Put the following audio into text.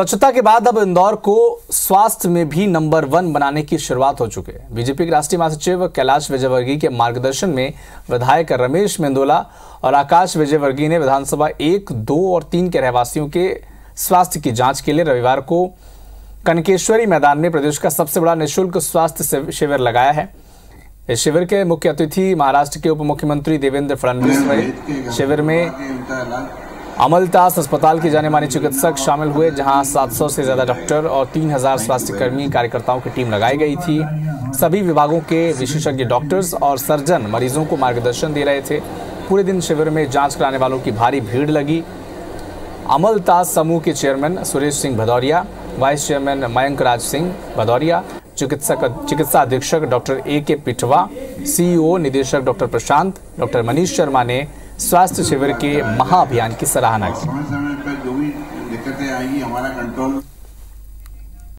स्वच्छता के बाद अब इंदौर को स्वास्थ्य में भी नंबर वन बनाने की शुरुआत हो चुकी है। बीजेपी के राष्ट्रीय महासचिव कैलाश विजयवर्गीय के मार्गदर्शन में विधायक रमेश मेंदोला और आकाश विजयवर्गीय ने विधानसभा एक, दो और तीन के रहवासियों के स्वास्थ्य की जाँच के लिए रविवार को कनकेश्वरी मैदान में प्रदेश का सबसे बड़ा निःशुल्क स्वास्थ्य शिविर लगाया है। इस शिविर के मुख्य अतिथि महाराष्ट्र के उप मुख्यमंत्री देवेंद्र फडणवीस रहे। शिविर में अमलतास अस्पताल के जाने माने चिकित्सक शामिल हुए, जहाँ 700 से ज़्यादा डॉक्टर और 3000 स्वास्थ्य कर्मी कार्यकर्ताओं की टीम लगाई गई थी। सभी विभागों के विशेषज्ञ डॉक्टर्स और सर्जन मरीजों को मार्गदर्शन दे रहे थे। पूरे दिन शिविर में जाँच कराने वालों की भारी भीड़ लगी। अमलतास समूह के chairman Suresh Singh Bhadauria, vice chairman Mayank Raj Singh Bhadauria, चिकित्सक चिकित्सा अधीक्षक doctor A K Pithwa, CEO निदेशक डॉक्टर प्रशांत, डॉक्टर मनीष शर्मा ने स्वास्थ्य शिविर के महाअभियान की सराहना की।